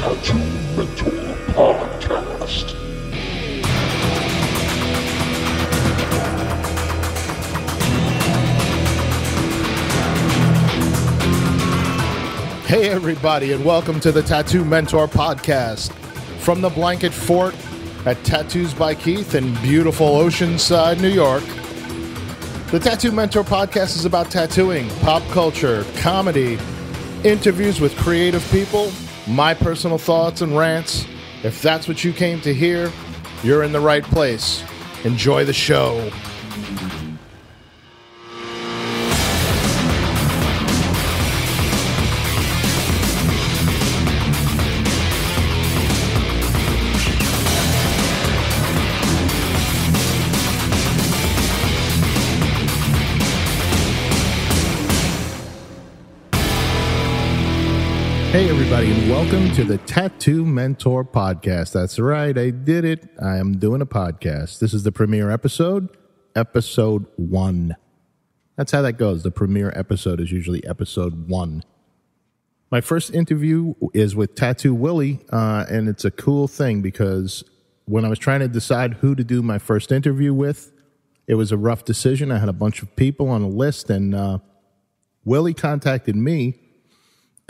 Tattoo Mentor Podcast. Hey, everybody, and welcome to the Tattoo Mentor Podcast from the Blanket Fort at Tattoos by Keith in beautiful Oceanside, New York. The Tattoo Mentor Podcast is about tattooing, pop culture, comedy, interviews with creative people, my personal thoughts and rants. If that's what you came to hear, you're in the right place. Enjoy the show. Hey, everybody, and welcome to the Tattoo Mentor Podcast. That's right, I did it. I am doing a podcast. This is the premiere episode, episode one. That's how that goes. The premiere episode is usually episode one. My first interview is with Tattoo Willie, uh, and it's a cool thing because when I was trying to decide who to do my first interview with, it was a rough decision. I had a bunch of people on a list, and uh, Willie contacted me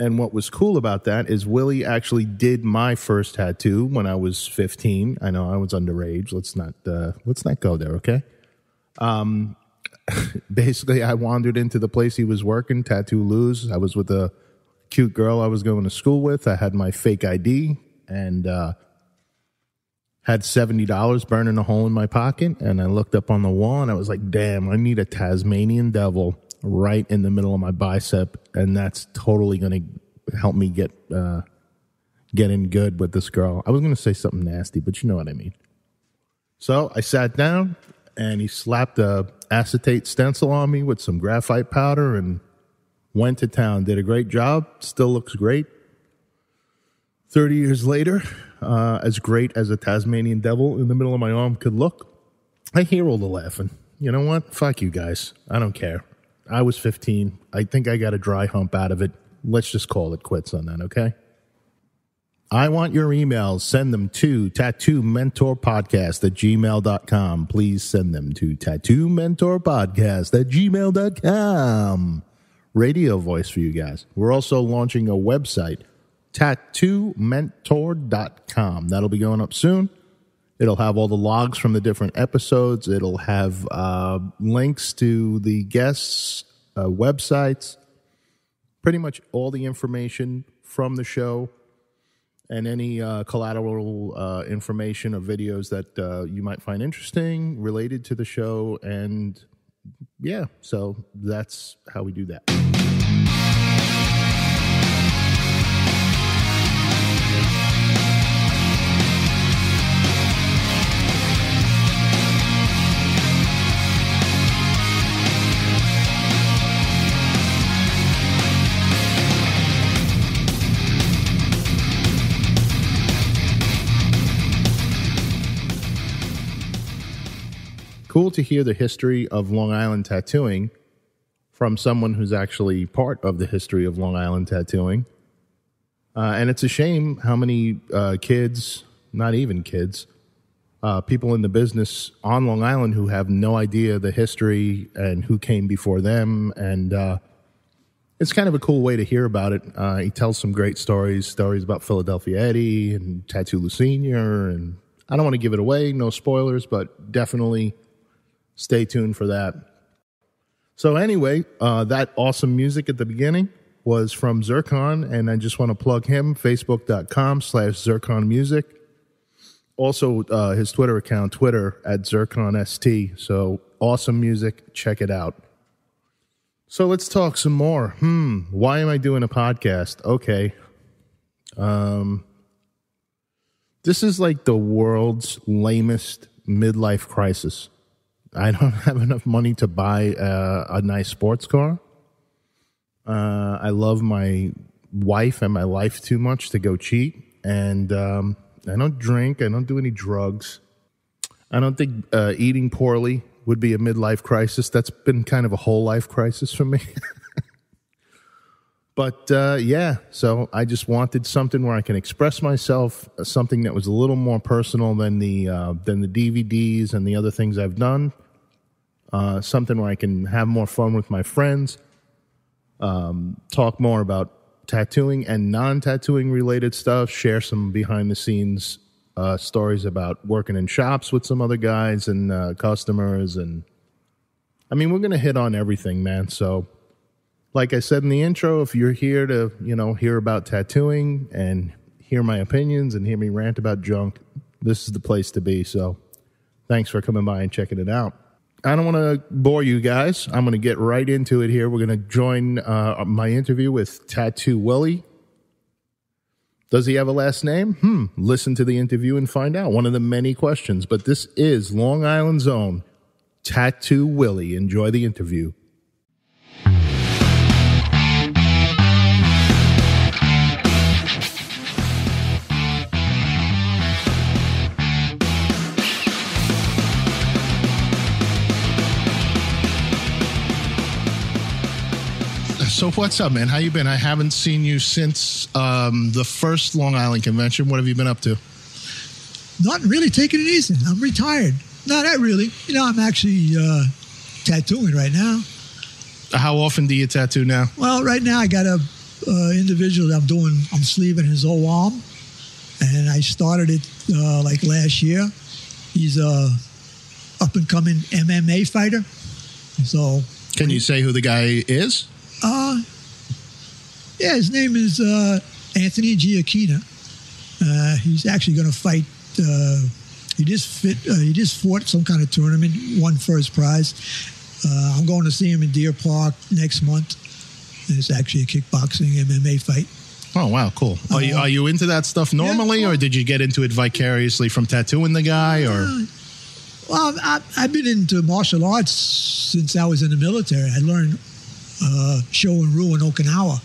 and what was cool about that is Willie actually did my first tattoo when I was 15. I know I was underage. Let's not uh, let's not go there, okay? Um, basically, I wandered into the place he was working, Tattoo Lou's. I was with a cute girl I was going to school with. I had my fake ID and uh, had seventy dollars burning a hole in my pocket. And I looked up on the wall and I was like, "Damn, I need a Tasmanian devil." Right in the middle of my bicep, and that's totally going to help me get uh, get in good with this girl. I was going to say something nasty, but you know what I mean. So I sat down, and he slapped a acetate stencil on me with some graphite powder, and went to town. Did a great job. Still looks great. Thirty years later, uh, as great as a Tasmanian devil in the middle of my arm could look, I hear all the laughing. You know what? Fuck you guys. I don't care. I was 15. I think I got a dry hump out of it. Let's just call it quits on that, okay? I want your emails. Send them to tattoo mentor podcast at gmail.com. Please send them to tattoo mentor podcast at gmail.com. Radio voice for you guys. We're also launching a website, tattoomentor.com. That'll be going up soon. It'll have all the logs from the different episodes. It'll have uh, links to the guests' uh, websites, pretty much all the information from the show, and any uh, collateral uh, information or videos that uh, you might find interesting related to the show. And yeah, so that's how we do that. Cool to hear the history of Long Island tattooing from someone who's actually part of the history of Long Island tattooing. Uh, and it's a shame how many uh, kids, not even kids, uh, people in the business on Long Island who have no idea the history and who came before them. And uh, it's kind of a cool way to hear about it. Uh, he tells some great stories, stories about Philadelphia Eddie and Tattoo Lou And I don't want to give it away, no spoilers, but definitely stay tuned for that. So anyway, uh, that awesome music at the beginning was from Zircon, and I just want to plug him, facebook.com slash Zircon Music. Also, uh, his Twitter account, Twitter at ZirconST. So awesome music. Check it out. So let's talk some more. Hmm, why am I doing a podcast? Okay. Um, this is like the world's lamest midlife crisis. I don't have enough money to buy a, a nice sports car. Uh, I love my wife and my life too much to go cheat. And um, I don't drink. I don't do any drugs. I don't think uh, eating poorly would be a midlife crisis. That's been kind of a whole life crisis for me. But uh, yeah, so I just wanted something where I can express myself, uh, something that was a little more personal than the uh, than the DVDs and the other things I've done. Uh, something where I can have more fun with my friends, um, talk more about tattooing and non-tattooing related stuff, share some behind the scenes uh, stories about working in shops with some other guys and uh, customers, and I mean we're gonna hit on everything, man. So like I said in the intro, if you're here to, you know, hear about tattooing and hear my opinions and hear me rant about junk, this is the place to be. So thanks for coming by and checking it out. I don't want to bore you guys. I'm going to get right into it here. We're going to join uh, my interview with Tattoo Willie. Does he have a last name? Hmm. Listen to the interview and find out. One of the many questions. But this is Long Island's own Tattoo Willie. Enjoy the interview. So what's up, man? How you been? I haven't seen you since um, the first Long Island convention. What have you been up to? Not really taking it easy. I'm retired. No, not really. You know, I'm actually uh, tattooing right now. How often do you tattoo now? Well, right now I got a uh, individual that I'm doing. I'm sleeving his whole arm, and I started it uh, like last year. He's a up and coming MMA fighter. So, Can you say who the guy is? Uh, yeah, his name is uh, Anthony Giacchina. Uh, he's actually going to fight. Uh, he just fit. Uh, he just fought some kind of tournament, won first prize. Uh, I'm going to see him in Deer Park next month. And it's actually a kickboxing MMA fight. Oh wow, cool. Are you are you into that stuff normally, or did you get into it vicariously from tattooing the guy? Or Uh, Well, I, I've been into martial arts since I was in the military. I learned uh, Shorin-ryu in Okinawa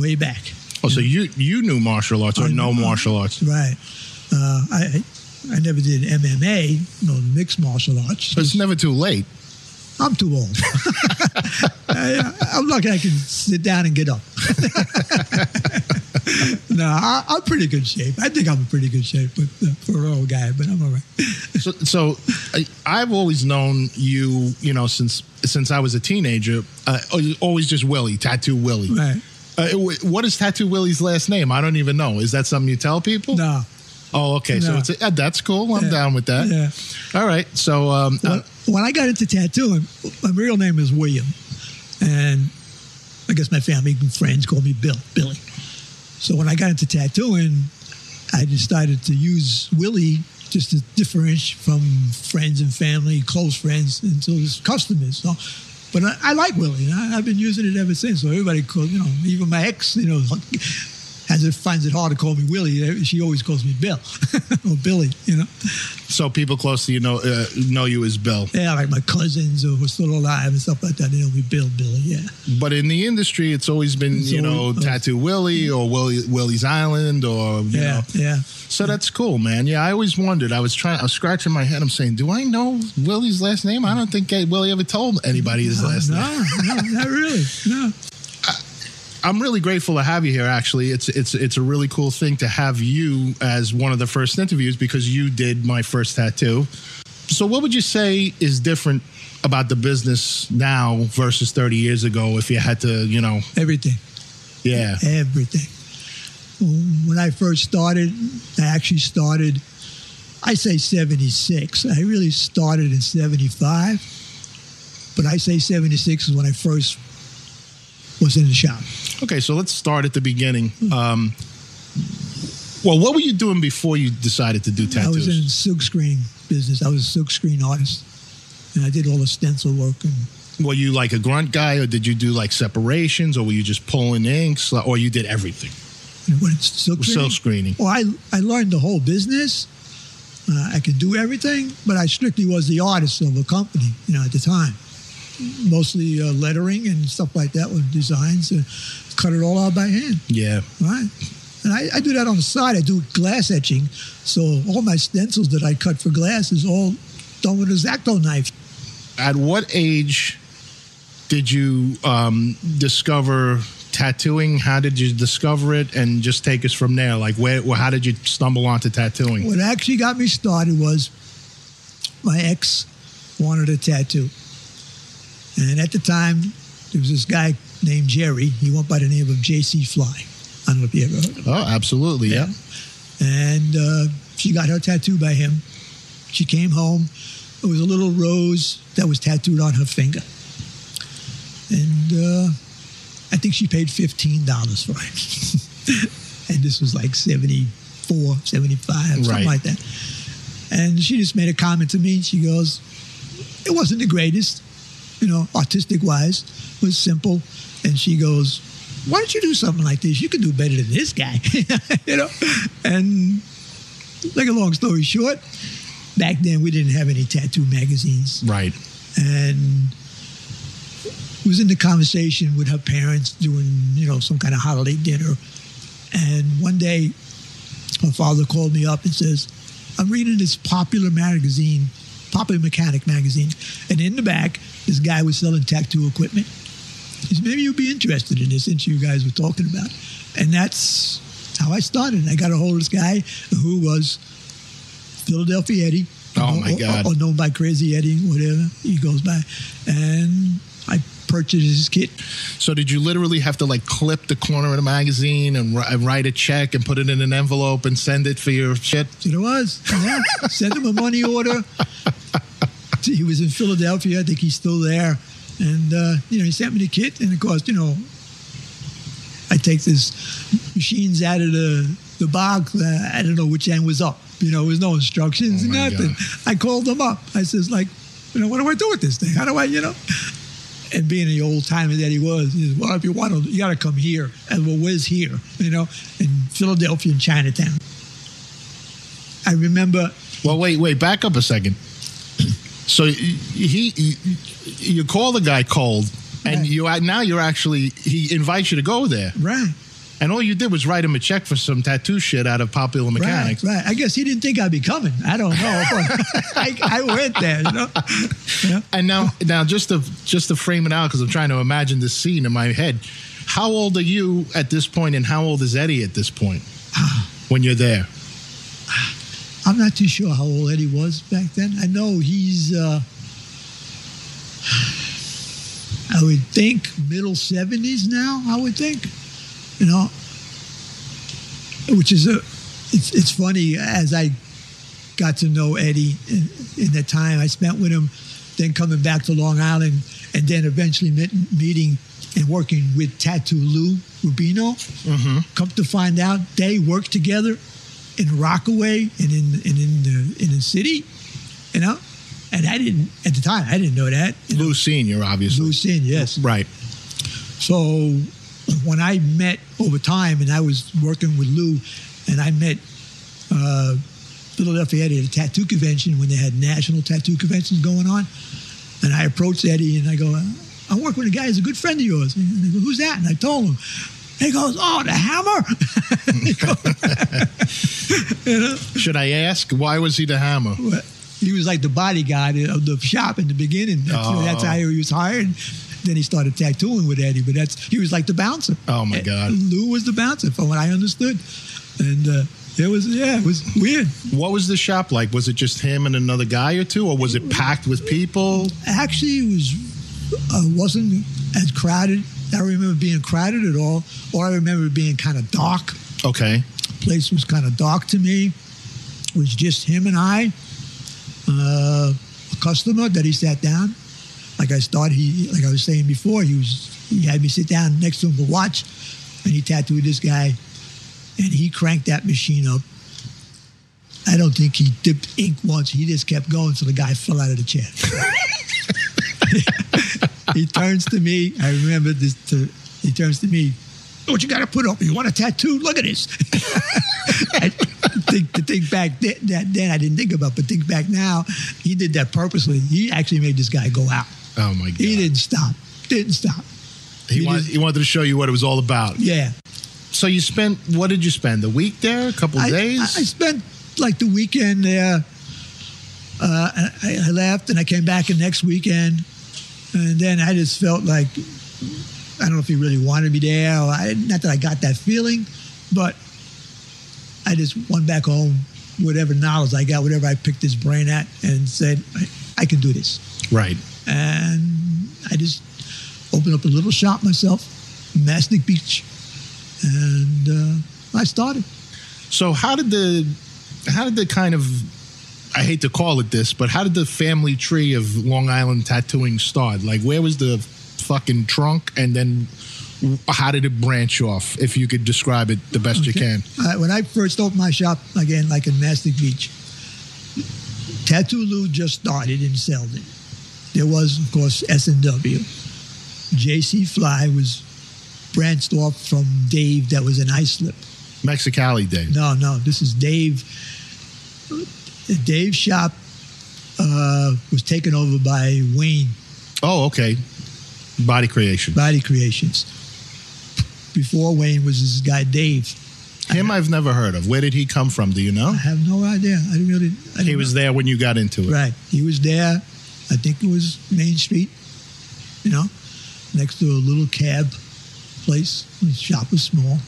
way back. oh, so you you knew martial arts or no know. martial arts? Right. Uh, I I never did MMA, you know, mixed martial arts. But it's never too late. I'm too old. I, I'm lucky I can sit down and get up. no, I, I'm pretty good shape. I think I'm in pretty good shape but, uh, for an old guy, but I'm all right. So, so I, I've always known you, you know, since since I was a teenager. Uh, always just Willie, Tattoo Willie. Right. Uh, what is Tattoo Willie's last name? I don't even know. Is that something you tell people? No. Oh, okay. So No. it's uh, that's cool. I'm Yeah. down with that. Yeah. All right. So um, When, uh, when I got into tattooing, my real name is William, and I guess my family and friends call me Bill, Billy. So when I got into tattooing, I decided to use Willie just to differentiate from friends and family, close friends, until his customers. So, but I, I like Willie. I, I've been using it ever since. So everybody calls, you know, even my ex, you know, has it finds it hard to call me Willie. She always calls me Bill or Billy. You know. so people close to you know uh, know you as Bill. Yeah, like my cousins who are still alive and stuff like that. They know me Bill, Billy. Yeah. But in the industry, it's always been It's you know always- Tattoo Willie or Willie, Willie's Island or you Yeah. know. Yeah. So that's cool, man. Yeah, I always wondered. I was trying. I was scratching my head. I'm saying, do I know Willie's last name? I don't think uh, Willie ever told anybody his last no, name. no, not really. No. I'm really grateful to have you here. Actually, it's it's it's a really cool thing to have you as one of the first interviews because you did my first tattoo. So, what would you say is different about the business now versus 30 years ago? If you had to, you know, Everything. yeah, Everything. When I first started, I actually started, I say 76. I really started in 75. But I say 76 is when I first was in the shop. Okay, so let's start at the beginning. Um, well, what were you doing before you decided to do tattoos? I was in silk screen business. I was a silk screen artist. And I did all the stencil work and Were you like a grunt guy, or did you do like separations, or were you just pulling inks, or you did everything? what it's silk screening. Silk screening. Well, I, I learned the whole business. Uh, I could do everything, but I strictly was the artist of a company, you know, at the time. Mostly uh, lettering and stuff like that with designs. and cut it all out by hand, Yeah. right? And I, I do that on the side. I do glass etching. So all my stencils that I cut for glass is all done with a X-Acto knife. At what age did you um, discover tattooing? How did you discover it? And just take us from there. Like, where, how did you stumble onto tattooing? What actually got me started was my ex wanted a tattoo. And at the time, there was this guy named Jerry. He went by the name of J.C. Fly. I don't know if you ever heard of him. Oh, absolutely. Yeah. And uh, she got her tattoo by him. She came home. It was a little rose that was tattooed on her finger. And uh, I think she paid $15 for it. and this was like 74, 75, something like that. And she just made a comment to me. She goes, it wasn't the greatest, you know, artistic wise, was simple. And she goes, why don't you do something like this? You can do better than this guy, you know? And like a long story short, back then we didn't have any tattoo magazines. Right. And was in the conversation with her parents doing, you know, some kind of holiday dinner. And one day, her father called me up and says, I'm reading this popular magazine, Popular Mechanic magazine, and in the back, this guy was selling tattoo equipment. He said, maybe you'd be interested in this since you guys were talking about. it." And that's how I started. I got a hold of this guy who was Philadelphia Eddie. Oh, my or- God. Or, known by Crazy Eddie, whatever he goes by. And I purchased his kit. So did you literally have to like clip the corner of the magazine and ri- write a check and put it in an envelope and send it for your shit? It was. Yeah. Sent him a money order. He was in Philadelphia. I think he's still there. And, uh, you know, he sent me the kit. And, of course, you know, I take this machines out of the, the box. Uh, I don't know which end was up. You know, there was no instructions, Oh, nothing. God. I called them up. I says, like, you know, what do I do with this thing? How do I, you know? And being the old timer that he was, he says, well, if you want to, you got to come here. And well, where's here? You know, in Philadelphia and Chinatown. I remember Well, wait, wait, back up a second. So he, he you call the guy cold, and Right. you now you're actually he invites you to go there, Right. and all you did was write him a check for some tattoo shit out of Popular Mechanics. Right, right. I guess he didn't think I'd be coming. I don't know. I, I went there, you know. Yeah. And now, now just to just to frame it out, because I'm trying to imagine this scene in my head. How old are you at this point, and how old is Eddie at this point ah. when you're there? Ah. I'm not too sure how old Eddie was back then. I know he's, uh, I would think, middle 70s now, I would think. You know, which is a, it's, it's funny as I got to know Eddie in, in the time I spent with him, then coming back to Long Island, and then eventually meet, meeting and working with Tattoo Lou Rubino. Come to find out, they worked together in Rockaway and in and in the in the city, you know. And I didn't at the time. I didn't know that. You know, Lou Senior, obviously. Lou Sin, yes. Right. So when I met over time, and I was working with Lou, and I met uh, Philadelphia Eddie at a tattoo convention when they had national tattoo conventions going on, and I approached Eddie and I go, "I'm working with a guy who's a good friend of yours." And he goes, "Who's that?" And I told him. He goes, "Oh, the Hammer." You know? Should I ask why was he the hammer? He was like the bodyguard of the shop in the beginning. That's, Oh. that's how he was hired. Then he started tattooing with Eddie, but that's he was like the bouncer. Oh, my God. Lou was the bouncer, from what I understood, and uh, it was yeah, it was weird. What was the shop like? Was it just him and another guy or two, or was it packed with people? Actually, it was uh, wasn't as crowded. I don't remember being crowded at all, or I remember being kind of dark. Okay. place was kind of dark to me. It was just him and I, uh, a customer that he sat down. Like I started, he like I was saying before, he was he had me sit down next to him to watch, and he tattooed this guy, and he cranked that machine up. I don't think he dipped ink once. He just kept going, so the guy fell out of the chair. he turns to me. I remember this. To, he turns to me. What you got to put up? You want a tattoo? Look at this. I think to think back then, that then I didn't think about, but think back now, he did that purposely. He actually made this guy go out. Oh my god. He didn't stop. Didn't stop. He, he wanted, he wanted to show you what it was all about. Yeah. So you spent what did you spend? A week there? A couple I, days? I, I spent like the weekend there. Uh, I, I left and I came back the next weekend, and then I just felt like I don't know if he really wanted me there. Or I, not that I got that feeling, but I just went back home, whatever knowledge I got, whatever I picked his brain at, and said, I, I can do this. Right. And I just opened up a little shop myself, Mastic Beach, and uh, I started. So how did the how did the kind of I hate to call it this, but how did the family tree of Long Island tattooing start? Like where was the fucking trunk and then how did it branch off? If you could describe it the best you can. Uh, when I first opened my shop, again, like in Mastic Beach, Tattoo Lou just started in Selden. There was, of course, S&W. JC Fly was branched off from Dave that was an Islip. Mexicali Day. No, no, this is Dave. Dave's shop uh, was taken over by Wayne Oh, okay. Body creation. Body Creations. Before Wayne was this guy Dave. Him I've never heard of. Where did he come from? Do you know? I have no idea. I didn't really. I didn't He was know. there when you got into it. Right. He was there. I think it was Main Street, you know, next to a little cab place. The shop was small.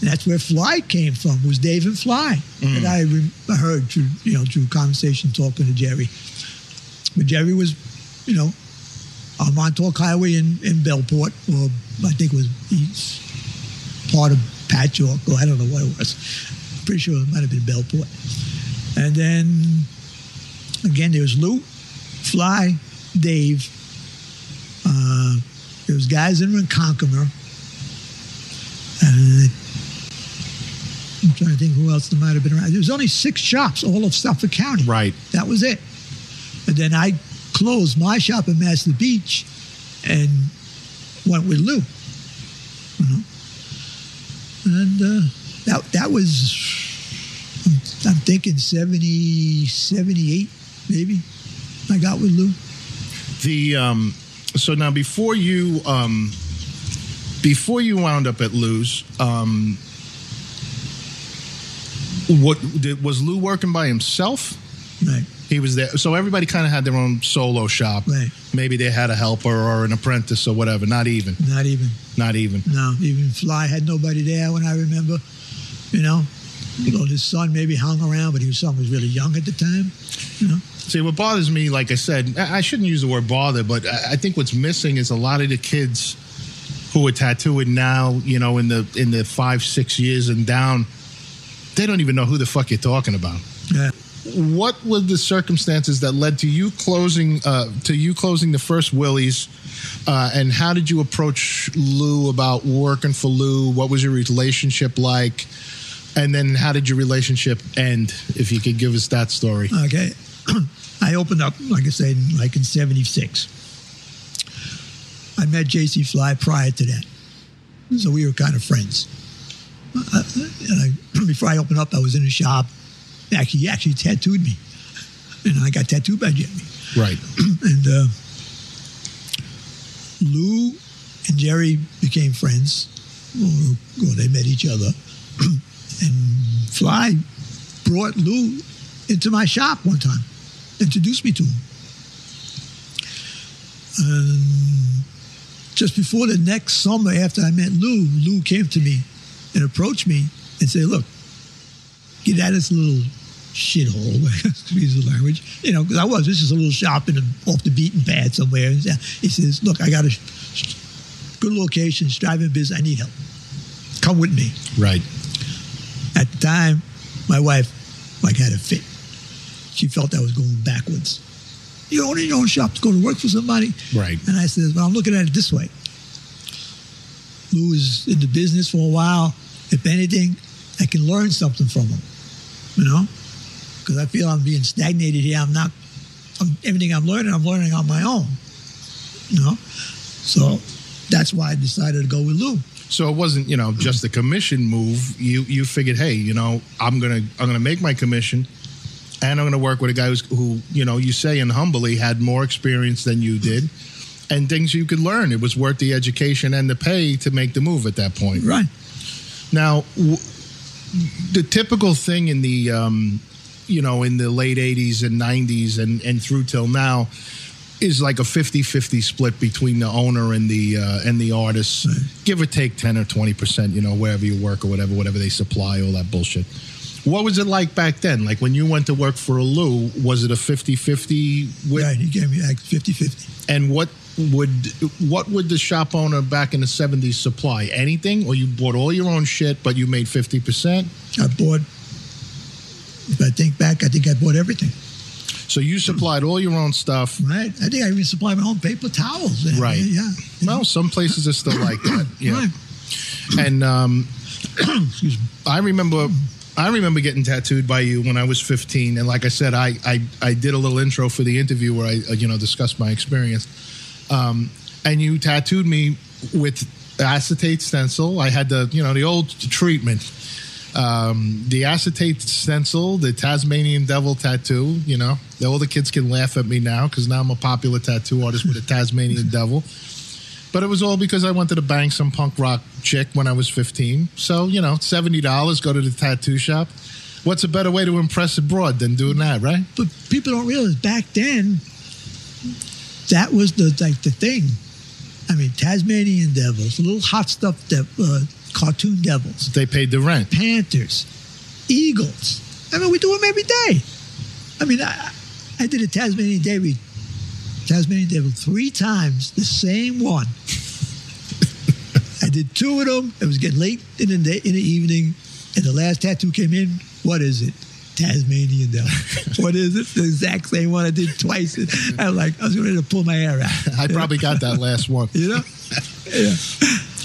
And that's where Fly came from, was Dave and Fly. That I re- I heard through, you know, through conversation talking to Jerry. But Jerry was, you know, on Montauk Highway in, in Bellport, or I think it was part of Patchogue, or I don't know what it was. Pretty sure it might have been Bellport. And then again, there was Lou, Fly, Dave. Uh, there was guys in Ronkonkoma. And I'm trying to think who else there might have been around. There was only six shops, all of Suffolk County. Right. That was it. And then I closed my shop in Mastic Beach and went with Lou. You know? And uh, that that was, I'm, I'm thinking 70, 78, maybe. I got with Lou. The um so now before you um before you wound up at Lou's, um what did, was Lou working by himself? Right. He was there, so everybody kind of had their own solo shop. Right. Maybe they had a helper or an apprentice or whatever. Not even, Not even. not even. No, even Fly had nobody there when I remember. You know, well, his son maybe hung around, but his son was really young at the time. You know, See, what bothers me, like I said, I shouldn't use the word bother, but I I think what's missing is a lot of the kids who are tattooing now, you know, in the in the five, six years and down, they don't even know who the fuck you're talking about. yeah. What were the circumstances that led to you closing uh, to you closing the first Willie's, uh, and how did you approach Lou about working for Lou? What was your relationship like? And then how did your relationship end? If you could give us that story. Okay. I opened up, like I said, like in 76. I met JC Fly prior to that. So we were kind of friends. Uh, and I, before I opened up, I was in a shop. Actually, he actually tattooed me. And I got tattooed by Jerry. Right. and uh, Lou and Jerry became friends. Well, well, they met each other. and Fly brought Lou into my shop one time, introduced me to him. And just before the next summer, after I met Lou, Lou came to me and approach me and say, Look, get out of this little shithole, excuse the language, you know, because I was, this is a little shop in the, off the beaten path somewhere. And he says, Look, I got a good location, driving business, I need help. Come with me. Right. At the time, my wife like had a fit. She felt I was going backwards. You own your own shop to go to work for somebody. Right. And I said, well, I'm looking at it this way. Lou was in the business for a while. If anything, I can learn something from him. You know, because I feel I'm being stagnated here. I'm not. I'm, everything I'm learning, I'm learning on my own. You know, so that's why I decided to go with Lou. So it wasn't, you know, just a commission move. You you figured, hey, you know, I'm gonna I'm gonna make my commission, and I'm gonna work with a guy who's who, you know, you say and humbly had more experience than you did, and things you could learn. It was worth the education and the pay to make the move at that point. Right. Now, w- the typical thing in the, um, you know, in the late '80s and '90s and and through till now, is like a 50-50 split between the owner and the uh, and the artist, give or take ten or twenty percent. You know, wherever you work or whatever, whatever they supply, all that bullshit. What was it like back then? Like when you went to work for a Lou, was it a 50-50 with Right, he gave me like 50-50. and what would what would the shop owner back in the 70s supply? Anything or you bought all your own shit but you made 50%? I bought. If I think back, I think I bought everything. So you supplied all your own stuff. Right, I think I even supplied my own paper towels. and Right. Yeah. Well, some places are still like that. Yeah. Right. And um, Excuse me. I remember I remember getting tattooed by you when I was 15 and like I said I I, I did a little intro for the interview where I uh, you know discussed my experience. Um, and you tattooed me with acetate stencil. I had the you know the old treatment. Um, the acetate stencil, the Tasmanian devil tattoo, you know, all the kids can laugh at me now because now I'm a popular tattoo artist with a Tasmanian devil. But it was all because I wanted to bang some punk rock chick when I was 15. So, you know, $70, go to the tattoo shop. What's a better way to impress a broad than doing that, right? But people don't realize back then that was the like the thing. I mean, Tasmanian devils, little hot stuff, de- uh, cartoon devils, They paid the rent. panthers, eagles. I mean, we do them every day. I mean, I, I did a Tasmanian devil, Tasmanian devil three times, the same one. I did two of them. It was getting late in the day, in the evening, and the last tattoo came in. What is it? Tasmanian devil. what is it? The exact same one I did twice. I was like, I was ready to pull my hair out. I probably got that last one. You know? Yeah.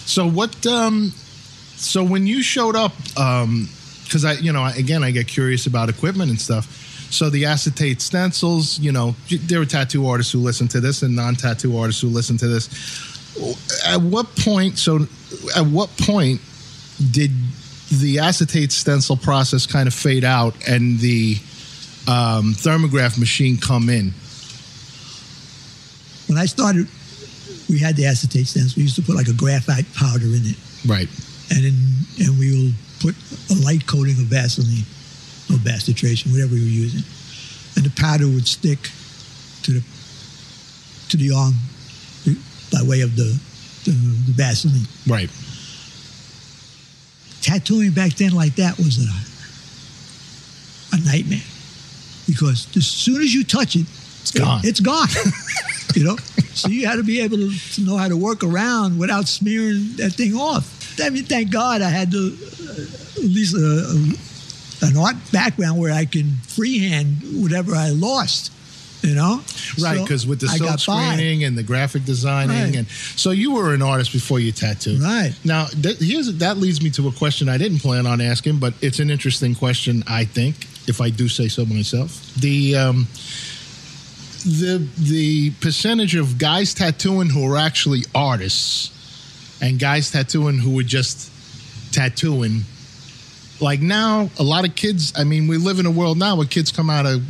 So what? Um, so when you showed up, because I, you know, again, I get curious about equipment and stuff. So the acetate stencils, you know, there are tattoo artists who listen to this and non-tattoo artists who listen to this. At what point? So, at what point did the acetate stencil process kind of fade out and the um, thermograph machine come in? When I started, we had the acetate stencil. We used to put like a graphite powder in it. Right. and then and we will put a light coating of Vaseline or bacitracin, whatever we were using, and the powder would stick to the to the arm by way of the the, the Vaseline. Right. Tattooing back then like that was a a nightmare because as soon as you touch it, It's gone. it's gone. you know, so you had to be able to, to know how to work around without smearing that thing off. I mean, thank God I had to, uh, at least a, a, an art background where I can freehand whatever I lost. You know, Right, So because with the silk got by. screening and the graphic designing, Right. and so you were an artist before you tattooed. Right. Now, th- here's that leads me to a question I didn't plan on asking, but it's an interesting question. I think, if I do say so myself, the um, the the percentage of guys tattooing who are actually artists and guys tattooing who are just tattooing. Like now, a lot of kids. I mean, we live in a world now where kids come out of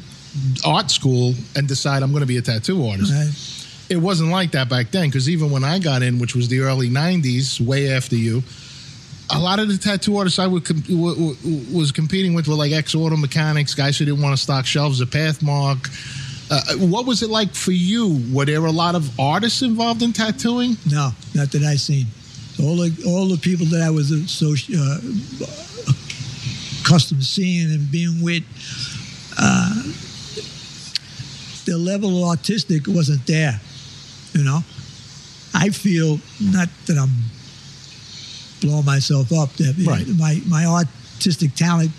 art school and decide I'm going to be a tattoo artist. Right. It wasn't like that back then because even when I got in, which was the early '90s, way after you, a lot of the tattoo artists I would w- w- was competing with were like ex auto mechanics, guys who didn't want to stock shelves at Pathmark. Uh, what was it like for you? Were there a lot of artists involved in tattooing? No, not that I seen. All the all the people that I was associ- uh, accustomed to seeing and being with, uh, their level of autistic wasn't there. You know, I feel not that I'm blowing myself up. That Right. my my artistic talent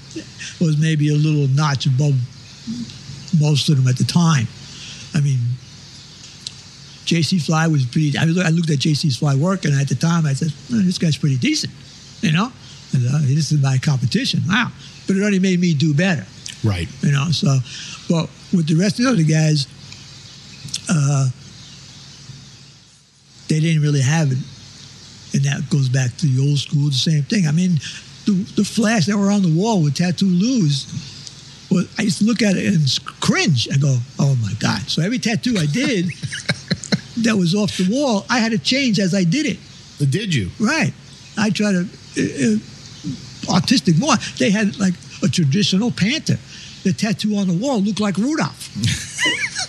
was maybe a little notch above most of them at the time. I mean, JC Fly was pretty. I, look- I looked at JC's Fly work, and at the time I said, "Oh, "This guy's pretty decent," you know. And, uh, this is my competition. Wow! But it only made me do better, Right. you know. So, but with the rest of the other guys, uh, they didn't really have it, and that goes back to the old school. The same thing. I mean, the, the flash that were on the wall with Tattoo Lou's. Well, I used to look at it and cringe. I go, "Oh my god!" So every tattoo I did that was off the wall, I had to change as I did it. Did you? Right. I try to uh, uh, artistic more. They had like a traditional panther. The tattoo on the wall looked like Rudolph.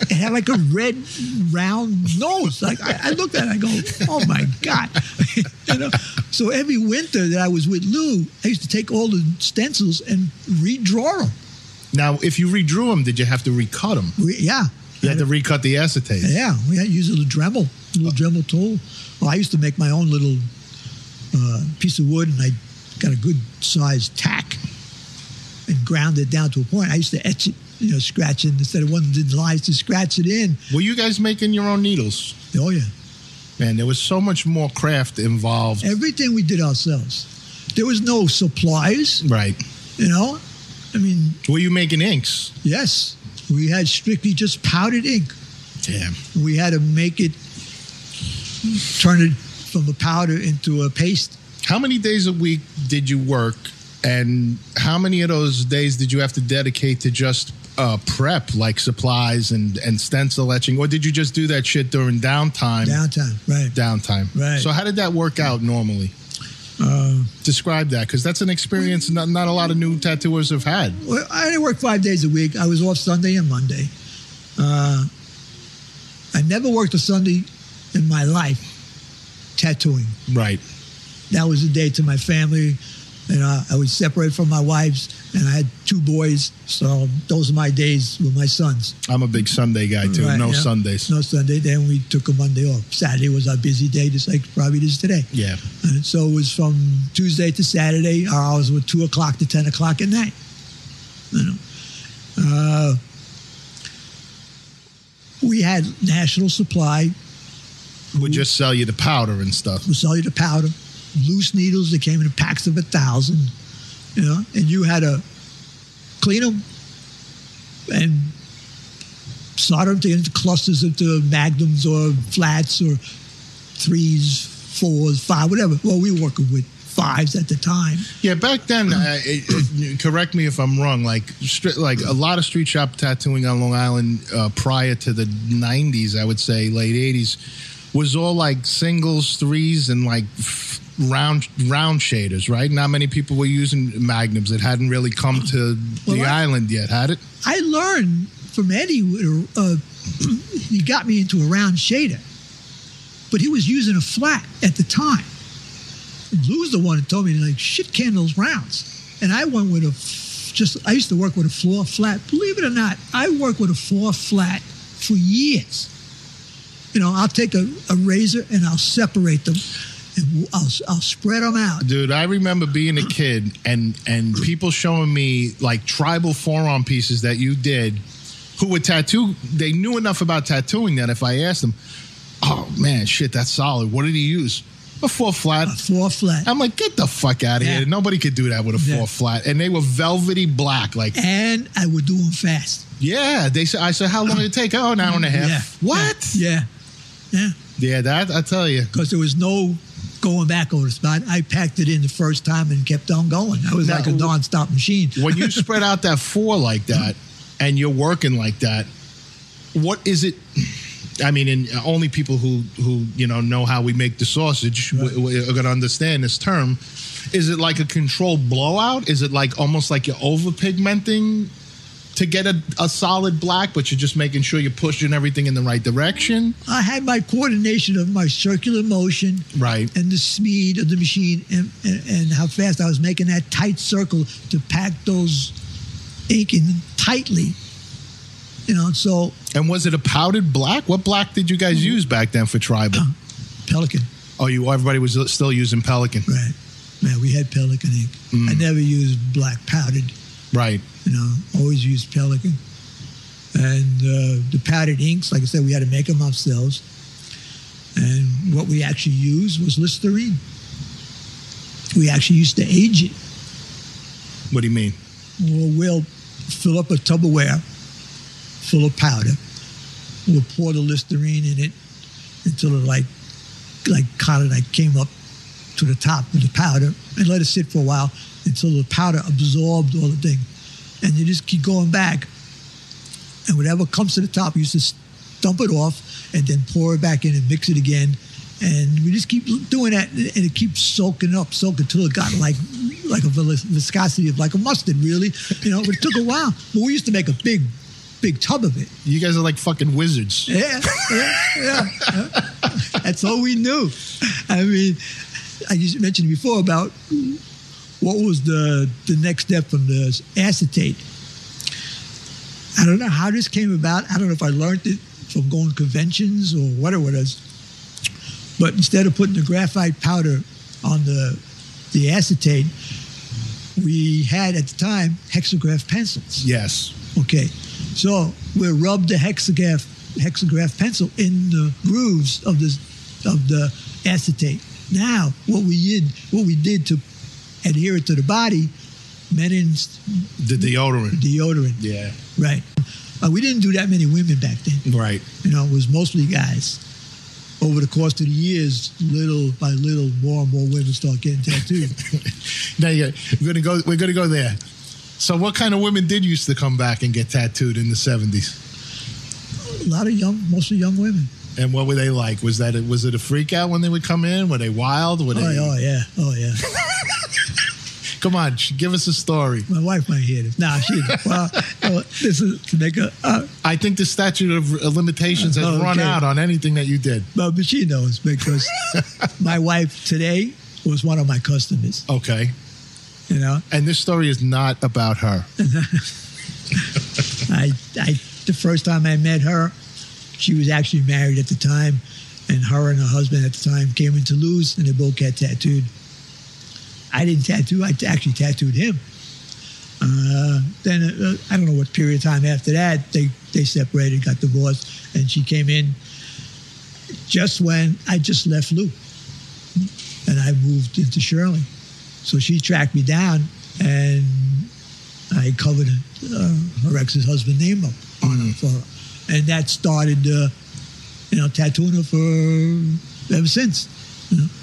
it had like a red round nose. Like I, I looked at it, I go, oh my god, you know. So every winter that I was with Lou, I used to take all the stencils and redraw them. Now, if you redrew them, did you have to recut them? We, yeah, You had to recut the acetate. yeah. We had to use a little Dremel, a little Dremel tool. Well, I used to make my own little uh, piece of wood, and I got a good sized tack and ground it down to a point. I used to etch it, you know, scratch it instead of one that didn't lie, to scratch it in. Were you guys making your own needles? Oh yeah. Man, there was so much more craft involved. Everything we did ourselves. There was no supplies, Right. you know. I mean, Were you making inks? yes, we had strictly just powdered ink. Damn. We had to make it, turn it from a powder into a paste. How many days a week did you work, and how many of those days did you have to dedicate to just uh, prep, like supplies and and stencil etching, or did you just do that shit during downtime? Downtime, right? Downtime. Right. So how did that work out normally? Uh, Describe that, because that's an experience not, not a lot of new tattooers have had. well, I didn't work five days a week. I was off Sunday and Monday. Uh, I never worked a Sunday in my life tattooing. Right. That was a day to my family. And I was separated from my wives, and I had two boys. So those are my days with my sons. I'm a big Sunday guy too. Right, no yeah. Sundays. No Sunday. Then we took a Monday off. Saturday was our busy day, just like probably it is today. Yeah. And so it was from Tuesday to Saturday. Our hours were two o'clock to ten o'clock at night. You know, uh, we had National Supply. Would just sell you the powder and stuff. We sell you the powder, loose needles that came in packs of a thousand. You know, and you had to clean them and solder them into clusters into magnums or flats or threes, fours, five, whatever. Well, we were working with fives at the time. Yeah, back then, it- correct me if I'm wrong. Like, stri- like a lot of street shop tattooing on Long Island uh, prior to the '90s, I would say late '80s, was all like singles, threes, and like f- round round shaders. Right? Not many people were using magnums. It hadn't really come to the Well, I- island yet, had it? I learned from Eddie. Uh, he got me into a round shader, but he was using a flat at the time. And Lou's the one that told me like shit can those rounds, and I went with a f- just. I used to work with a four flat. Believe it or not, I worked with a four flat for years. You know, I'll take a, a razor and I'll separate them, I'll I'll spread them out. Dude, I remember being a kid and and people showing me like tribal forearm pieces that you did who would tattoo they knew enough about tattooing that if I asked them, "Oh man, shit, that's solid. What did he use?" A four flat. A four flat. I'm like, "Get the fuck out of Yeah. here. Nobody could do that with a Yeah. four flat." And they were velvety black like, and I would do them fast. "Yeah, they said I said, "How long did it take?" "Oh, an hour and a half." Yeah. What? Yeah. Yeah. Yeah, that I tell you. Because there was no going back over the spot. I packed it in the first time and kept on going. I was Now, like a non-stop machine. when you spread out that four like that and you're working like that, what is it? I mean, and only people who who you know know how we make the sausage w- w- are going to understand this term. Is it like a controlled blowout? Is it like almost like you're over pigmenting to get a, a solid black, but you're just making sure you're pushing everything in the right direction? I had my coordination of my circular motion Right. and the speed of the machine and, and, and how fast I was making that tight circle to pack those ink in tightly. You know, so And was it a powdered black? What black did you guys mm-hmm. use back then for tribal? Uh, Pelican, Oh, you everybody was still using Pelican, right. Man, we had Pelican ink. I mm. never used black powdered. Right? you know, always used Pelican. And uh, the powdered inks, like I said, we had to make them ourselves. And what we actually used was Listerine. We actually used to age it. What do you mean? Well, we'll fill up a Tupperware full of powder. We'll pour the Listerine in it until it like, like kind of like came up to the top of the powder and let it sit for a while until the powder absorbed all the thing. And you just keep going back. And whatever comes to the top, you just dump it off and then pour it back in and mix it again. And we just keep doing that, and it keeps soaking up, soaking until it got like like a viscosity of like a mustard, really. You know, but it took a while. But we used to make a big big tub of it. You guys are like fucking wizards. Yeah, yeah, yeah. That's all we knew. I mean, I just mentioned before about what was the the next step from the acetate. I don't know how this came about. I don't know if I learned it from going to conventions or whatever it was. But instead of putting the graphite powder on the the acetate, we had at the time hectograph pencils. Yes. Okay, so we rubbed the hectograph hectograph pencil in the grooves of the of the acetate. Now, what we did, what we did to adhere it to the body, Mennen's The deodorant. deodorant. Yeah. Right. Uh, we didn't do that many women back then. Right. You know, it was mostly guys. Over the course of the years, little by little, more and more women start getting tattooed. Now you we're gonna go. We're gonna go there. So, what kind of women did used to come back and get tattooed in the seventies? a lot of young, mostly young women. And what were they like? Was that was it a freak out when they would come in? Were they wild? Were they? Oh, oh yeah, oh yeah. Come on, give us a story. My wife might hear this. Nah, she. Well, well, this is to make a. Uh, I think the statute of uh, limitations has Oh, run okay. out on anything that you did. but, but she knows because my wife today was one of my customers. Okay. You know, And this story is not about her. I, I, the first time I met her, she was actually married at the time, and her and her husband at the time came in Tattoo Lou's, and they both got tattooed. I didn't tattoo; I actually tattooed him. Uh, then uh, I don't know what period of time after that they they separated, got divorced, and she came in just when I just left Lou, and I moved into Shirley. So she tracked me down, and I covered uh, her ex's husband name up on her for her, and that started, uh, you know, tattooing her for ever since. You know?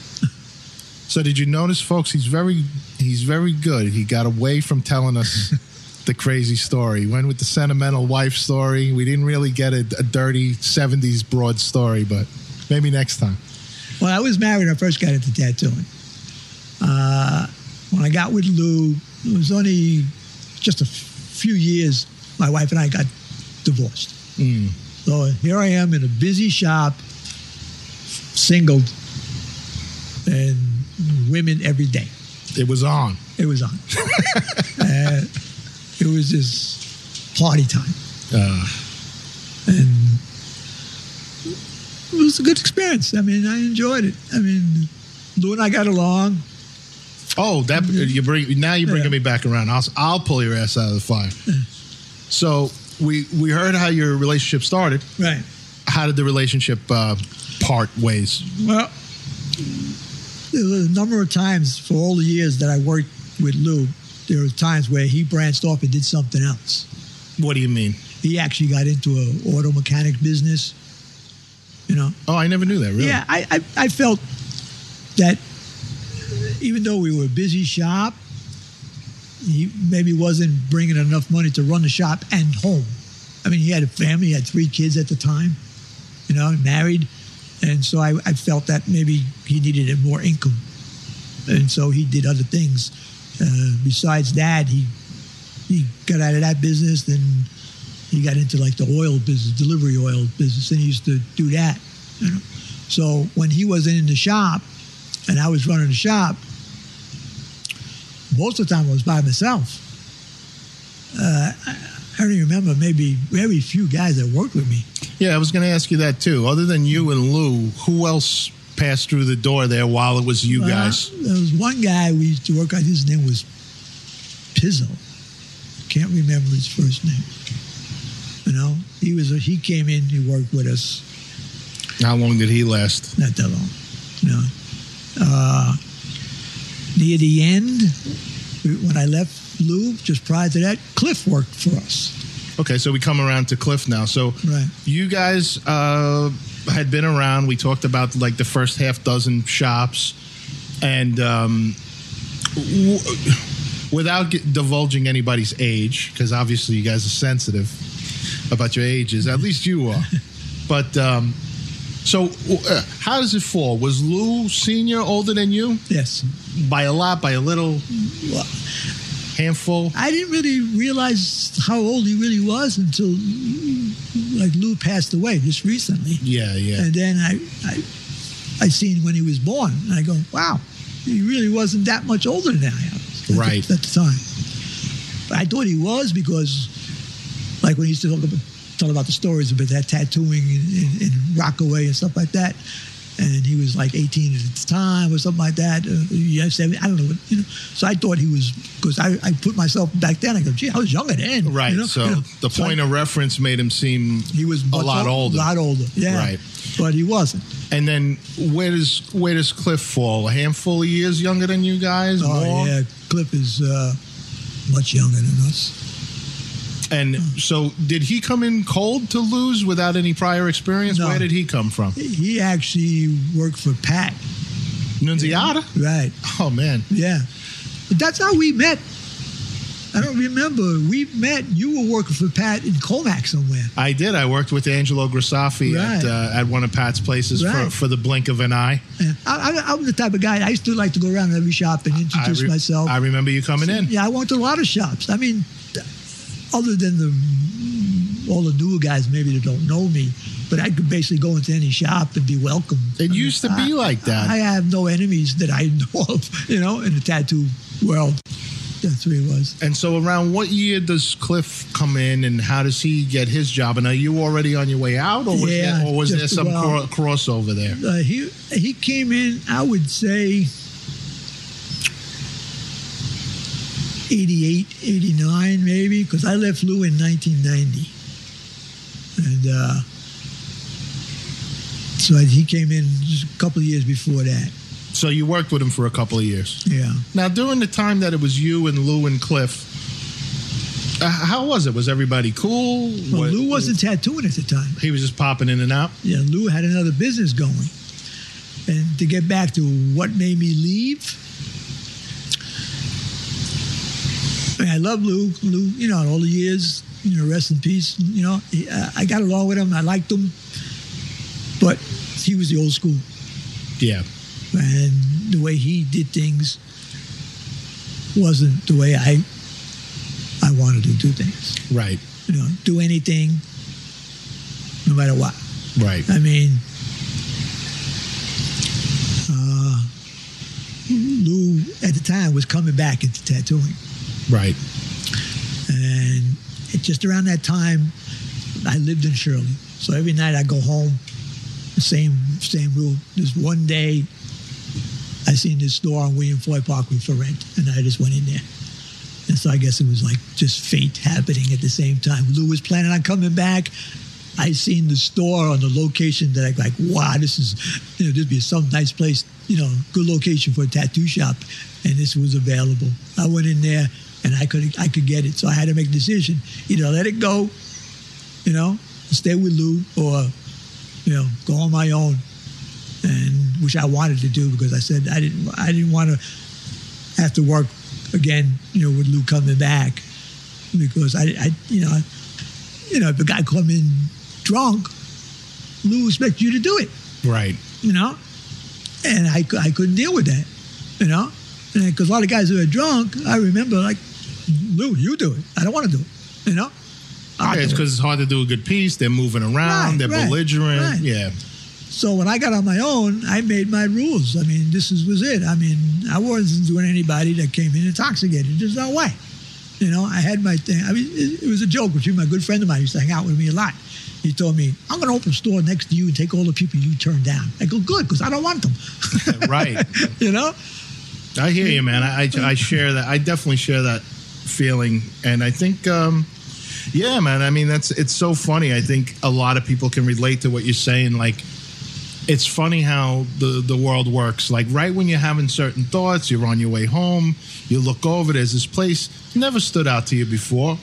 So did you notice, folks? He's very he's very good. He got away from telling us the crazy story. He went with the sentimental wife story. We didn't really get a, a dirty '70s broad story, but maybe next time. Well, I was married, when I first got into tattooing. Uh, when I got with Lou, it was only just a f- few years. My wife and I got divorced. Mm. So here I am in a busy shop, single, and women every day. It was on. It was on. uh, it was just party time, Uh, and it was a good experience. I mean, I enjoyed it. I mean, Lou and I got along. oh, that you bring now you're bringing Yeah. me back around. I'll I'll pull your ass out of the fire. So we we heard how your relationship started. Right. How did the relationship uh, part ways? Well, there were a number of times for all the years that I worked with Lou, there were times where he branched off and did something else. What do you mean? He actually got into an auto mechanic business. You know, Oh, I never knew that. Really? Yeah, I, I, I felt that even though we were a busy shop, he maybe wasn't bringing enough money to run the shop and home. I mean, he had a family, he had three kids at the time, you know, married. And so I, I felt that maybe he needed more income. And so he did other things. Uh, besides that, he he got out of that business, then he got into like the oil business, delivery oil business, and he used to do that. You know? So when he wasn't in the shop and I was running the shop, most of the time I was by myself. Uh, I, I don't even remember maybe very few guys that worked with me. Yeah, I was going to ask you that too. Other than you and Lou, who else passed through the door there while it was you Well, guys? There was one guy we used to work on. His name was Pizzo. Can't remember his first name. You know, he was a, he came in. He worked with us. How long did he last? Not that long. You know, uh, near the end, when I left Lou, just prior to that, Cliff worked for us. Okay, so we come around to Cliff now. So Right. you guys uh, had been around. We talked about like the first half dozen shops, and um, w- without get, divulging anybody's age, because obviously you guys are sensitive about your ages. At least you are. but um, so, uh, how does it fall? Was Lou senior older than you Yes. by a lot, by a little? Well, handful. I didn't really realize how old he really was until like Lou passed away just recently. Yeah, yeah. And then I, I, I seen when he was born, and I go, wow, he really wasn't that much older than I was at, Right. the, at the time. But I thought he was because, like when he used to talk about, tell about the stories about that tattooing in, in, Rockaway and stuff like that, and he was like 18 at the time or something like that. Uh, yeah, 17, I don't know. What, you know. So I thought he was because I, I put myself back then. I go, gee, I was younger then. Right. you know? so You know. the So I- point of reference made him seem he was a lot ol- older. A lot older. Yeah. Right. But he wasn't. And then where does where does Cliff fall? A handful of years younger than you guys? Oh More? yeah, Cliff is uh, much younger than us. And so did he come in cold to Lou's without any prior experience? No. Where did he come from? He actually worked for Pat. Nunziata? Right. Oh man. Yeah. But that's how we met. I don't remember. We met. You were working for Pat in Commack somewhere. I did. I worked with Angelo Grisafi Right. at uh, at one of Pat's places for, Right. for the blink of an eye. Yeah. I, I, I'm the type of guy. I used to like to go around every shop and I, introduce re- myself. I remember you coming in. Yeah, I went to a lot of shops. I mean, other than the all the newer guys maybe that don't know me, but I could basically go into any shop and be welcome. It used to be like that. I have no enemies that I know of, you know, in the tattoo world. That's who he was. And so, around what year does Cliff come in, and how does he get his job? And are you already on your way out, or was Yeah, there, or was there some about. cro- crossover there? Uh, he he came in, I would say, 88, 89 maybe, because I left Lou in 1990. And uh, so he came in just a couple of years before that. So you worked with him for a couple of years. Yeah. Now, during the time that it was you and Lou and Cliff, uh, how was it? Was everybody cool? Well, What- Lou wasn't tattooing at the time. He was just popping in and out. Yeah, Lou had another business going. And to get back to what made me leave, I, mean, I love Lou. Lou, you know, all the years, you know, rest in peace. You know, he, I got along with him. I liked him, but he was the old school, Yeah. and the way he did things wasn't the way I I wanted to do things. Right. You know, do anything, no matter what. Right. I mean, uh, Lou at the time was coming back into tattooing, Right. and just around that time, I lived in Shirley, so every night I go home, same same rule. There's one day I seen this store on William Floyd Parkway for rent, and I just went in there. And so I guess it was like just fate happening at the same time. Lou was planning on coming back. I seen the store on the location that I like, wow, this is, you know, this be some nice place, you know, good location for a tattoo shop, and this was available. I went in there and I could I could get it, so I had to make a decision: either let it go, you know, stay with Lou, or you know, go on my own, and which I wanted to do because I said I didn't I didn't want to have to work again, you know, with Lou coming back. Because I, I you know, you know, if a guy come in drunk, Lou expects you to do it, Right. you know, and I, I couldn't deal with that, you know, because a lot of guys who are drunk, I remember like, Lou, you do it. I don't want to do it, you know. I'll Yeah, it's do it. because it's hard to do a good piece. They're moving around. Right, they're right, belligerent. right. Yeah. So when I got on my own, I made my rules. I mean, this is, was it. I mean, I wasn't doing anybody that came in intoxicated. There's no way. You know, I had my thing. I mean, it, it was a joke between my good friend of mine who used to hang out with me a lot. He told me, I'm going to open a store next to you and take all the people you turn down. I go, good, because I don't want them. Right. you know? I hear you, man. I, I, I share that. I definitely share that feeling, and I think, um, yeah, man. I mean, that's it's so funny. I think a lot of people can relate to what you're saying. Like, it's funny how the the world works. Like, right when you're having certain thoughts, you're on your way home, you look over. There's this place never stood out to you before,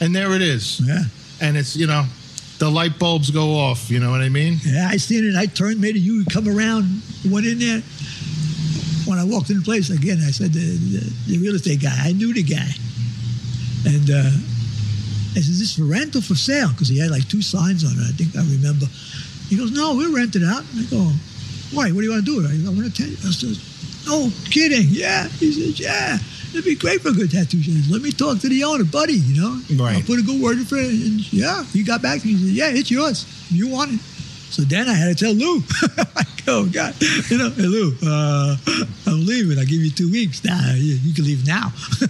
and there it is. Yeah. And it's you know, the light bulbs go off. You know what I mean? Yeah, I seen it. I turned, made a U, come around, went in there. When I walked in the place again, I said, the, the, the real estate guy, I knew the guy. And uh, I said, is this for rent or for sale? Because he had like two signs on it, I think I remember. He goes, no, we'll rent it out. And I go, why? What do you want to do? I, go, I want to tell you. I said, No kidding. Yeah. He says, yeah. It'd be great for a good tattoo shop. Let me talk to the owner, buddy. You know, Right. I'll put a good word in for it. And yeah, he got back to me. He said, yeah, it's yours. You want it. So then I had to tell Lou. like, oh God, you know, hey Lou, uh, I'm leaving. I'll give you two weeks. Nah, you, you can leave now.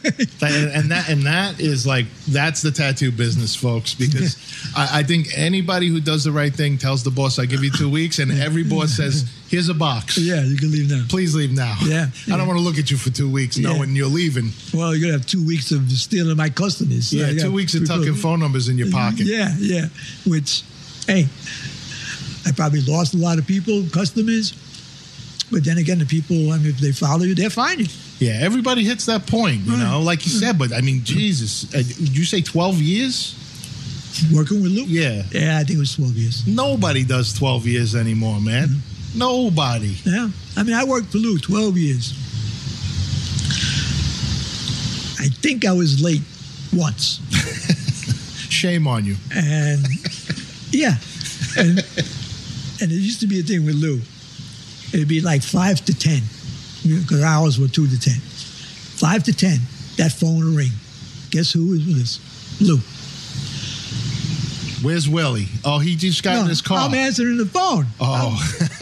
and, and that and that is like that's the tattoo business, folks. Because I, I think anybody who does the right thing tells the boss, "I give you two weeks," and every boss says, "Here's a box. yeah, you can leave now. Please leave now. Yeah, I don't want to look at you for two weeks Yeah. knowing you're leaving. Well, you're gonna have two weeks of stealing my customers. So Yeah, two weeks of tucking phone numbers in your pocket. Yeah, yeah. Which, hey, I probably lost a lot of people, customers. But then again, the people, I mean, if they follow you, they'll find you. Yeah, everybody hits that point, you Right. know, like you said. But I mean, Jesus, uh, did you say twelve years? Working with Luke. Yeah, Yeah, I think it was 12 years. nobody does twelve years anymore, man. Mm-hmm. Nobody. Yeah. I mean, I worked for Lou 12 years. I think I was late once. Shame on you. And yeah. And, and it used to be a thing with Lou. It'd be like five to 10, because ours were two to 10. Five to 10, that phone would ring. Guess who was with us? Lou. Where's Willie? Oh, he just got in his car. I'm answering the phone. Oh.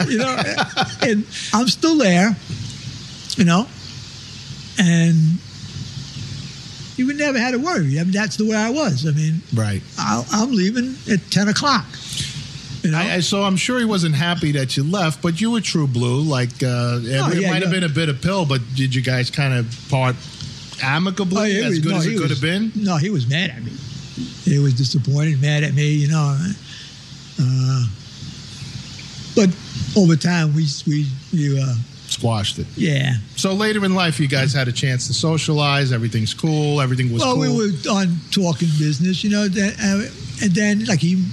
you know, and I'm still there, you know, and you would never had to worry. I mean, that's the way I was. I mean, right. I'll, I'm leaving at 10 o'clock. You know, I, I, so I'm sure he wasn't happy that you left, but you were true blue. Like uh, it, Oh, it yeah, might have been a bit of pill, but did you guys kind of part amicably, Oh, as was- good no, as it could was- have been? No, he was mad at me. He was disappointed, mad at me, you know. Uh, but over time, we, we, we uh, Squashed it. yeah. So later in life, you guys had a chance to socialize. Everything's cool. Everything was well, cool. we were on talking business, you know, uh, and then like he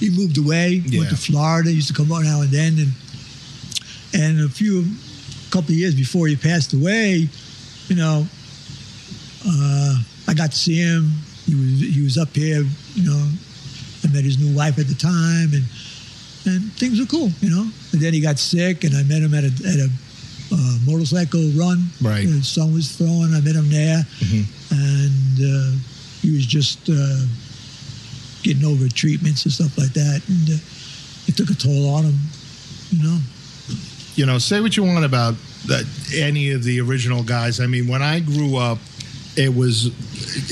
he moved away, Yeah. went to Florida. Used to come out now and then, and and a few couple of years before he passed away, you know, uh, I got to see him. He was he was up here, you know. I met his new wife at the time, and and things were cool, you know. And then he got sick, and I met him at a at a uh, motorcycle run. Right. His son was throwing. I met him there, and uh, he was just uh, getting over treatments and stuff like that, and uh, it took a toll on him, you know. you know, say what you want about that, any of the original guys. I mean, when I grew up, it was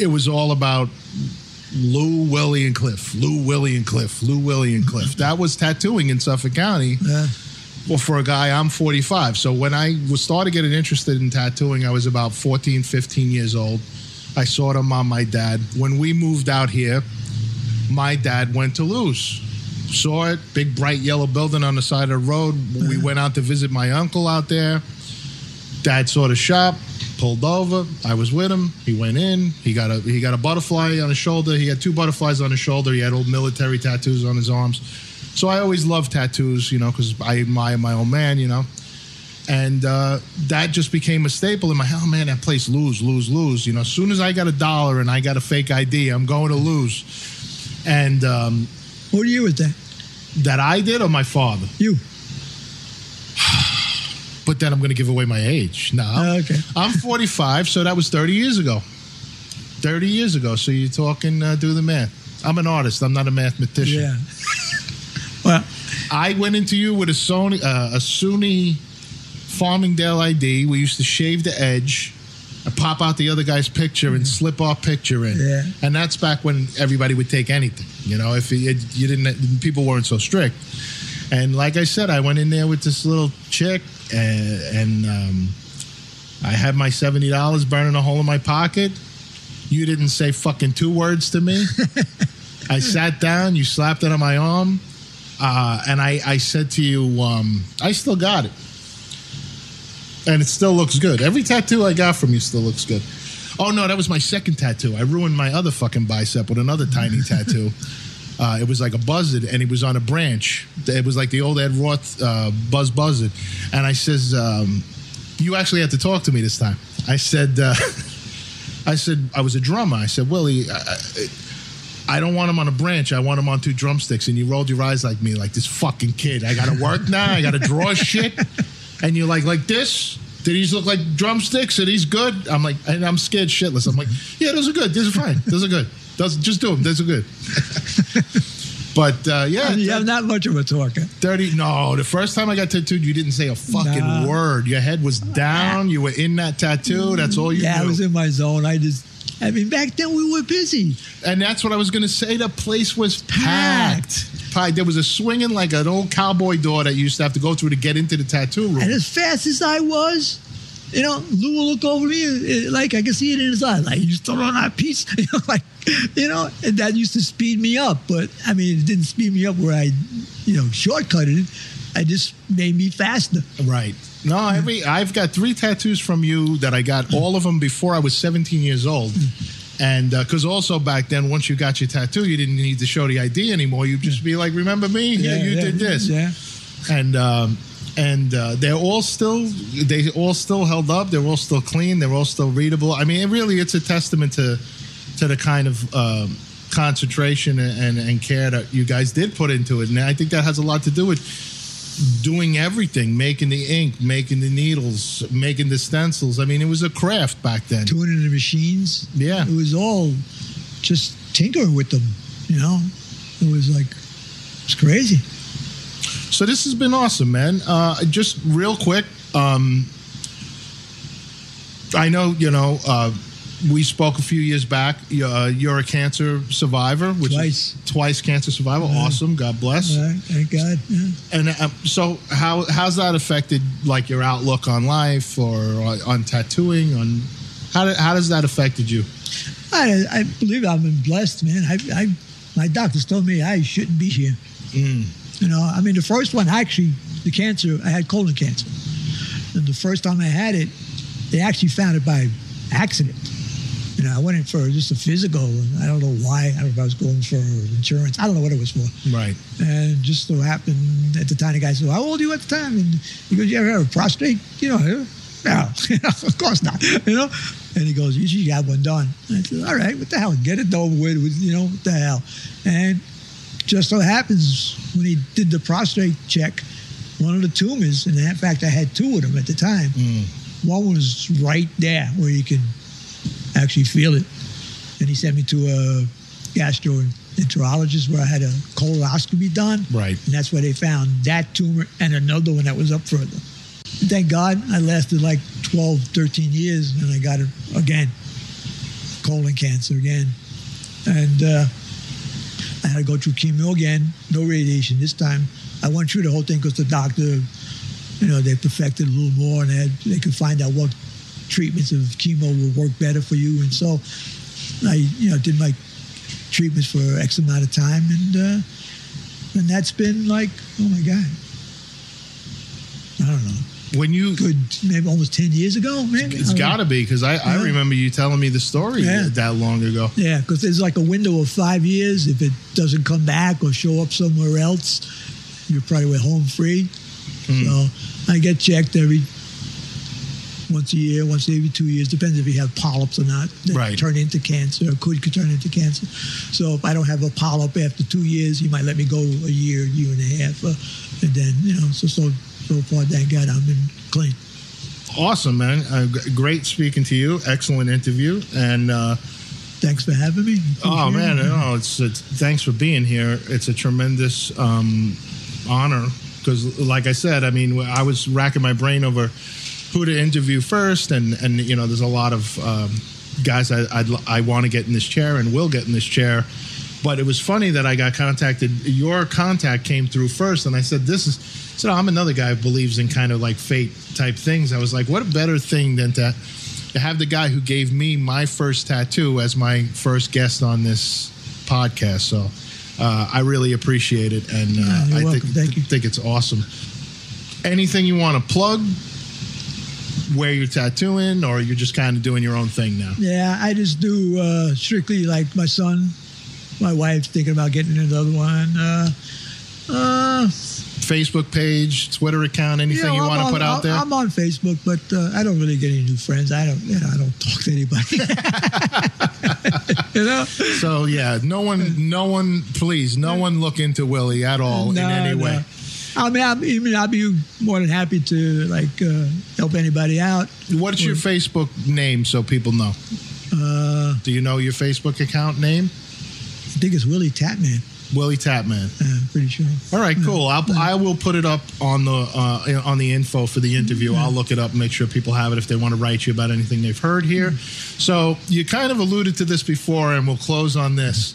it was all about Lou, Willie, and Cliff. Lou, Willie, and Cliff. Lou, Willie, and Cliff. That was tattooing in Suffolk County. Yeah. Well, for a guy, I'm 45. So when I was started getting interested in tattooing, I was about 14, 15 years old. I saw them on my dad. When we moved out here, my dad went to Lou's. Saw it, big bright yellow building on the side of the road. We went out to visit my uncle out there. Dad saw the shop, pulled over. I was with him. He went in. He got a he got a butterfly on his shoulder. He had two butterflies on his shoulder. He had old military tattoos on his arms. So I always loved tattoos, you know, because I admire my old man, you know. And uh, that just became a staple in my oh man, that place Lou's, Lou's, Lou's. You know, as soon as I got a dollar and I got a fake ID, I'm going to Lou's. And um, What year was that? that I did or my father? You. But then I'm going to give away my age. No, Oh, okay. I'm 45, so that was 30 years ago. 30 years ago. So you're talking, uh, do the math. I'm an artist. I'm not a mathematician. Yeah. well, I went into you with a SUNY, uh, a SUNY Farmingdale ID. We used to shave the edge, and pop out the other guy's picture, and slip our picture in. Yeah. And that's back when everybody would take anything. You know, if it, you didn't, people weren't so strict. And like I said, I went in there with this little chick, and, and um, I had my seventy dollars burning a hole in my pocket. You didn't say fucking two words to me. I sat down. You slapped it on my arm. Uh, and I, I said to you, um, I still got it. And it still looks good. Every tattoo I got from you still looks good. Oh, no, that was my second tattoo. I ruined my other fucking bicep with another tiny tattoo. Uh, it was like a buzzard, and it was on a branch. It was like the old Ed Roth uh, Buzz Buzzard. And I says, um, You actually had to talk to me this time. I said, uh, I said, I was a drummer. I said, Willie, I, I, I don't want him on a branch. I want him on two drumsticks. And you rolled your eyes like me, like this fucking kid. I got to work now. I got to draw shit. And you're like, like this. did these look like drumsticks? Are these good? I'm like, and I'm scared shitless. I'm like, yeah, those are good. Those are fine. Those are good. Those, just do them. Those are good. but uh, yeah, you have not much of a talker. 30 no the first time i got tattooed you didn't say a fucking Nah. word your head was down you were in that tattoo that's all you Yeah, I was in my zone. I just, I mean, back then we were busy. and that's what i was going to say the place was packed packed there was a swinging like an old cowboy door that you used to have to go through to get into the tattoo room And as fast as I was, you know, Lou will look over me, uh, like I can see it in his eyes, like you still on that piece, you know, like, you know, and that used to speed me up. But I mean, it didn't speed me up where I, you know, shortcutted it. I just made me faster. right no every i've got three tattoos from you that i got all of them before i was 17 years old and because also back then once you got your tattoo you didn't need to show the id anymore you'd just be like remember me yeah, you did this Yeah. and um, and uh, they're all still they all still held up. They're all still clean. They're all still readable. I mean, it really it's a testament to to the kind of um, concentration and, and care that you guys did put into it. And I think that has a lot to do with doing everything, making the ink, making the needles, making the stencils. I mean, it was a craft back then. Tuning the machines. Yeah. It was all just tinkering with them, you know? It was like, it's crazy. So this has been awesome, man. Uh, just real quick, um, I know you know uh, we spoke a few years back. Uh, you're a cancer survivor, which Twice. is twice cancer survivor. Awesome, God bless. Right. Thank God. Yeah. And uh, so, how how's that affected like your outlook on life or on, on tattooing? On how how does that affected you? I, I believe I've been blessed, man. I, I, my doctors told me I shouldn't be here. You know, I mean, the first one actually, the cancer, I had colon cancer. And the first time I had it, they actually found it by accident. You know, I went in for just a physical, and I don't know why. I don't know if I was going for insurance. I don't know what it was for. Right. And just so happened at the time, the guy said, How old are you at the time? And he goes, You ever have a prostate? You know, no, of course not. You know? And he goes, You should have one done. And I said, All right, what the hell? Get it over with. with, You know, what the hell? And just so happens when he did the prostate check, one of the tumors, and in fact, I had two of them at the time. Mm. One was right there where you could actually feel it. And he sent me to a gastroenterologist where I had a colonoscopy done. Right. And that's where they found that tumor and another one that was up further. Thank God I lasted like 12, 13 years and I got it again. Colon cancer again. And uh, I had to go through chemo again, no radiation this time. I went through the whole thing because the doctor, you know, they perfected a little more and they, had, they could find out what treatments of chemo will work better for you. And so I, you know, did my treatments for X amount of time, and uh, and that's been like, oh my god, I don't know, When you good maybe almost ten years ago, man. it's got to be because I, I remember you telling me the story Yeah. that long ago. Yeah, because there's like a window of five years. If it doesn't come back or show up somewhere else, you're probably home free. So I get checked every once a year, once every two years. Depends if you have polyps or not. That Right. Turn into cancer could, could turn into cancer. So if I don't have a polyp after two years, you might let me go a year, year and a half, uh, and then you know. So so so far, thank God, I've been clean. Awesome, man. Uh, great speaking to you. Excellent interview. And uh, Thanks for having me. oh man, no, it's, it's thanks for being here. It's a tremendous um, honor because, like I said, I mean, I was racking my brain over who to interview first, and and you know, there's a lot of um, guys I I'd, I want to get in this chair and will get in this chair. But it was funny that I got contacted. Your contact came through first, and I said, "This is." So I'm another guy who believes in kind of like fate type things. I was like, "What a better thing than to to have the guy who gave me my first tattoo as my first guest on this podcast." So uh, I really appreciate it, and uh, Yeah, I think Thank you. think it's awesome. Anything you want to plug? Where you're tattooing, or you're just kind of doing your own thing now? Yeah, I just do uh, strictly like my son, my wife's thinking about getting another one. Uh, uh, Facebook page, Twitter account, anything you I'm want to put out there? I'm on Facebook, but uh, I don't really get any new friends. I don't, you know, I don't talk to anybody. you know, So yeah, no one, no one, please, no one look into Willie at all in any no. way. I mean, I'm, I mean, I'll be more than happy to like uh, help anybody out. What's your Facebook name so people know? Uh, Do you know your Facebook account name? I think it's Willie Tapman. Willie Tapman. Uh, pretty sure. All right, cool. I'll, I will put it up on the uh, on the info for the interview. I'll look it up, make sure people have it if they want to write you about anything they've heard here. So you kind of alluded to this before, and we'll close on this.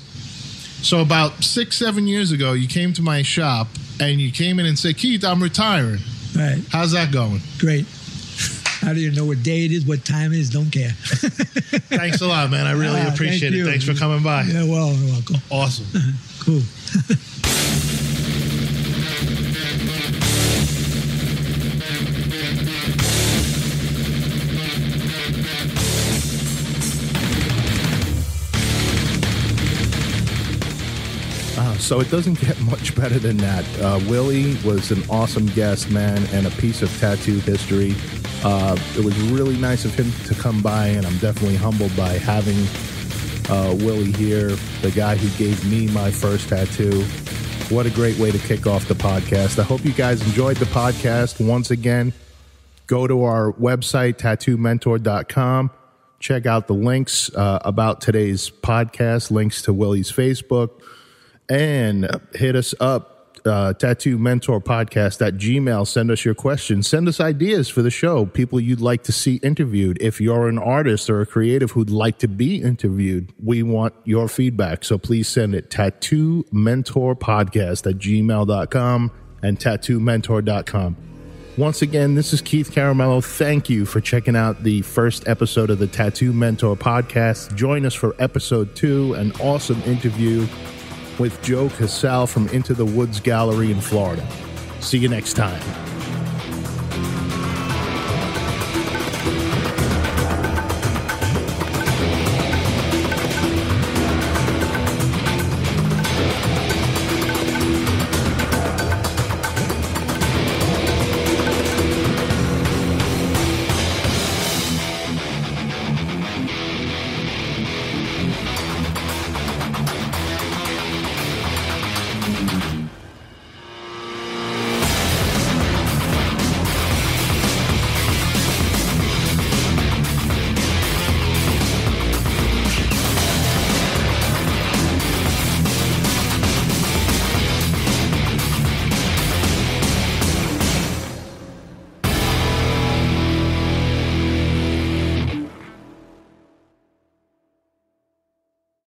So about six, seven years ago, you came to my shop and you came in and said, "Keith, I'm retiring. Right. How's that going?" Great. I don't even know what day it is, what time it is. Don't care. Thanks a lot, man. I really Ah, appreciate thank it. you. Thanks for coming by. yeah, well, you're welcome. Awesome. Cool. so it doesn't get much better than that. Uh, Willie was an awesome guest, man, and a piece of tattoo history. Uh, it was really nice of him to come by, and I'm definitely humbled by having uh, Willie here, the guy who gave me my first tattoo. What a great way to kick off the podcast. I hope you guys enjoyed the podcast. Once again, go to our website, tattoomentor.com. Check out the links uh, about today's podcast, links to Willie's Facebook, and hit us up uh, tattoo mentor podcast at gmail. Send us your questions. Send us ideas for the show. People you'd like to see interviewed. If you're an artist or a creative who'd like to be interviewed we want your feedback. So please send it. Tattoo mentor podcast at gmail.com and tattoo mentor.com once again, this is Keith Ciaramello. Thank you for checking out the first episode of the Tattoo Mentor podcast. Join us for episode two, an awesome interview with Joe Cassell from Into the Woods Gallery in Florida. See you next time.